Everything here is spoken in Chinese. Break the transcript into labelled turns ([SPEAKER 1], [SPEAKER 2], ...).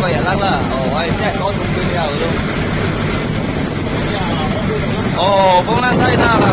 [SPEAKER 1] 个人扔 giờ đang ở ô hay chạy.